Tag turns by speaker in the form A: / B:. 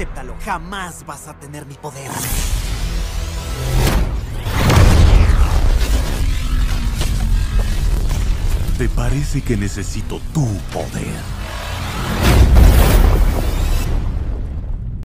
A: Acéptalo, jamás vas a tener mi poder.
B: ¿Te parece que necesito tu poder?